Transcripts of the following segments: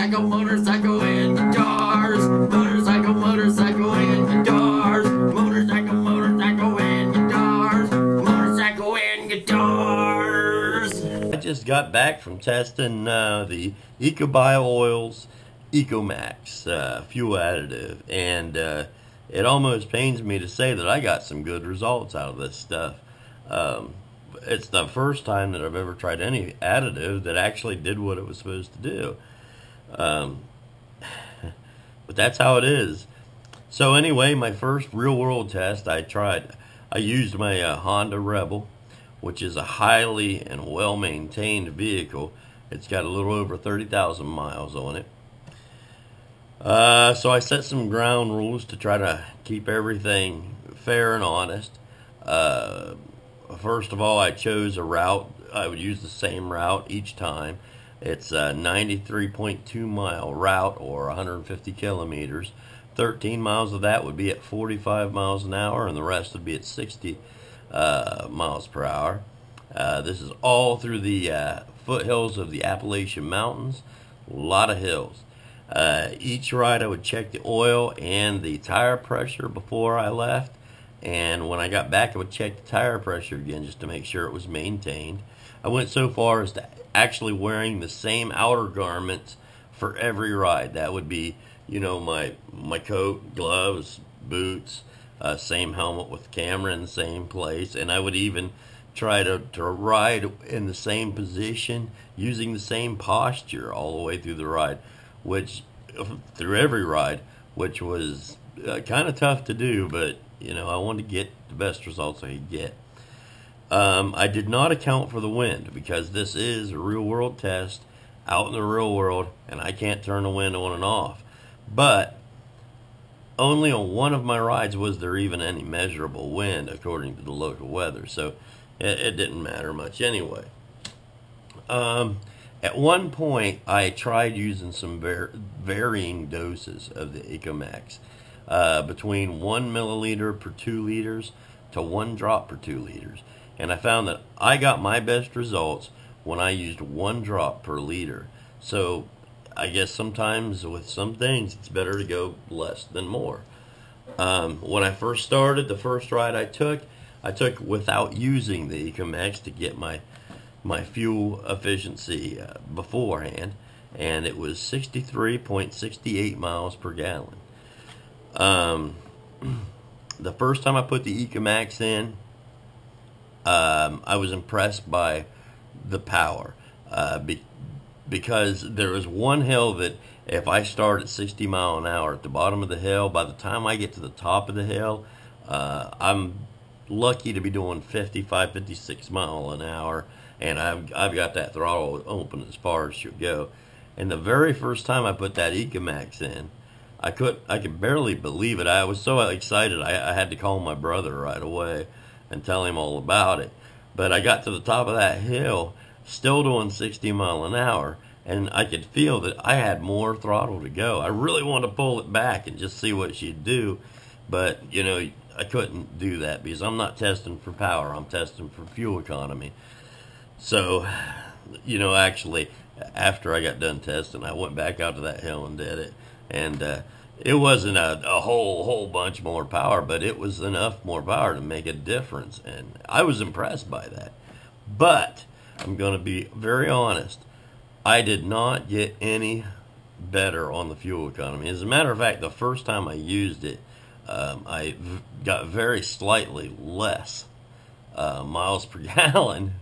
motorcycle, motorcycle, and guitars. Motorcycle, motorcycle, and guitars. Motorcycle, motorcycle, and guitars. Motorcycle and guitars. I just got back from testing uh, the Ecobioil's EcoMax uh, fuel additive, and uh, it almost pains me to say that I got some good results out of this stuff. Um, it's the first time that I've ever tried any additive that actually did what it was supposed to do. Um, but that's how it is. So anyway, my first real world test, I tried, I used my uh, Honda Rebel, which is a highly and well maintained vehicle. It's got a little over 30,000 miles on it. Uh, so I set some ground rules to try to keep everything fair and honest. Uh, first of all, I chose a route. I would use the same route each time. It's a 93.2 mile route or 150 kilometers. 13 miles of that would be at 45 miles an hour and the rest would be at 60 uh, miles per hour. Uh, this is all through the uh, foothills of the Appalachian Mountains. A lot of hills. Uh, each ride I would check the oil and the tire pressure before I left. And when I got back, I would check the tire pressure again just to make sure it was maintained. I went so far as to actually wearing the same outer garments for every ride. That would be, you know, my my coat, gloves, boots, uh, same helmet with camera in the same place, and I would even try to, to ride in the same position using the same posture all the way through the ride which through every ride, which was uh, kind of tough to do, but you know I wanted to get the best results I could get. Um, I did not account for the wind because this is a real world test out in the real world, and I can't turn the wind on and off. But only on one of my rides was there even any measurable wind according to the local weather, so it, it didn't matter much anyway. Um, at one point, I tried using some var varying doses of the Ecomax, uh, between one milliliter per two liters to one drop per two liters. And I found that I got my best results when I used one drop per liter. So I guess sometimes with some things, it's better to go less than more. Um, when I first started, the first ride I took, I took without using the Ecomax to get my my fuel efficiency uh, beforehand, and it was 63.68 miles per gallon. Um, the first time I put the Ecomax in, um, I was impressed by the power uh, be because there was one hill that if I start at 60 mile an hour at the bottom of the hill, by the time I get to the top of the hill, uh, I'm lucky to be doing 55, 56 mile an hour and I've, I've got that throttle open as far as she'll go. And the very first time I put that Ecomax in, I could I could barely believe it. I was so excited I, I had to call my brother right away and tell him all about it. But I got to the top of that hill, still doing 60 mile an hour, and I could feel that I had more throttle to go. I really wanted to pull it back and just see what she'd do, but you know I couldn't do that because I'm not testing for power. I'm testing for fuel economy. So, you know, actually, after I got done testing, I went back out to that hill and did it. And uh, it wasn't a, a whole whole bunch more power, but it was enough more power to make a difference. And I was impressed by that. But I'm going to be very honest. I did not get any better on the fuel economy. As a matter of fact, the first time I used it, um, I got very slightly less uh, miles per gallon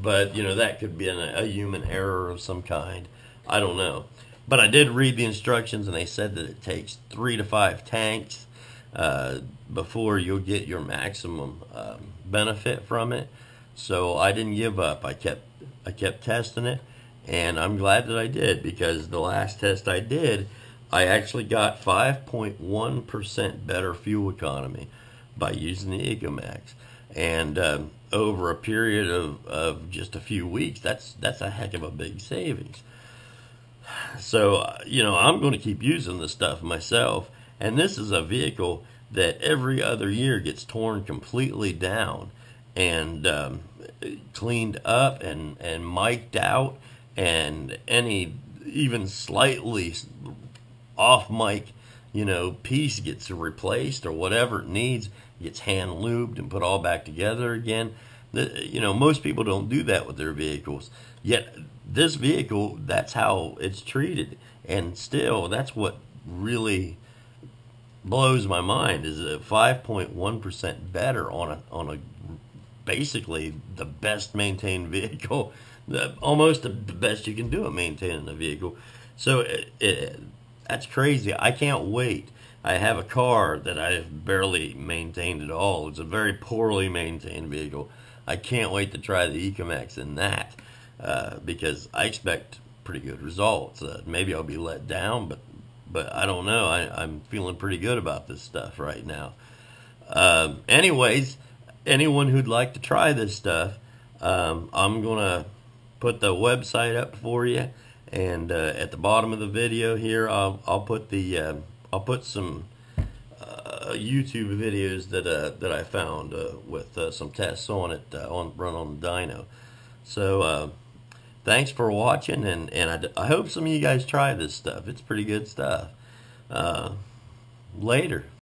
but you know that could be a, a human error of some kind. I don't know. But I did read the instructions, and they said that it takes three to five tanks uh, before you'll get your maximum um, benefit from it. So I didn't give up. I kept I kept testing it, and I'm glad that I did because the last test I did, I actually got 5.1% better fuel economy by using the Ecomax and um, over a period of, of just a few weeks, that's that's a heck of a big savings. So uh, you know, I'm going to keep using this stuff myself, and this is a vehicle that every other year gets torn completely down and um, cleaned up and and mic'd out, and any even slightly off mic, you know, piece gets replaced or whatever it needs, gets hand lubed and put all back together again. You know, most people don't do that with their vehicles. Yet this vehicle, that's how it's treated, and still, that's what really blows my mind is a 5.1% better on a on a basically the best maintained vehicle the, almost the best you can do at maintaining a vehicle. So it, it, that's crazy. I can't wait. I have a car that i have barely maintained at all. It's a very poorly maintained vehicle i can't wait to try the ecomax in that uh, because i expect pretty good results uh, maybe i'll be let down but but I don't know. I, am feeling pretty good about this stuff right now. Um, anyways, anyone who'd like to try this stuff, um, I'm going to put the website up for you. And uh, at the bottom of the video here, I'll, I'll put the uh, I'll put some YouTube videos that uh, that I found uh, with uh, some tests on it on run on the dyno. So thanks for watching, and, and I, I hope some of you guys try this stuff. It's pretty good stuff. Uh, later.